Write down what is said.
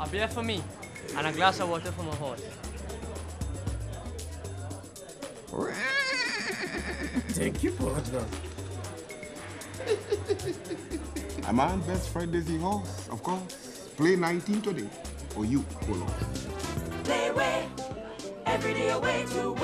A beer for me and a glass of water for my horse. Thank you, partner. A man best friend is his horse, of course. Play 19 today, or you, Polo. Play Whe, every day away to.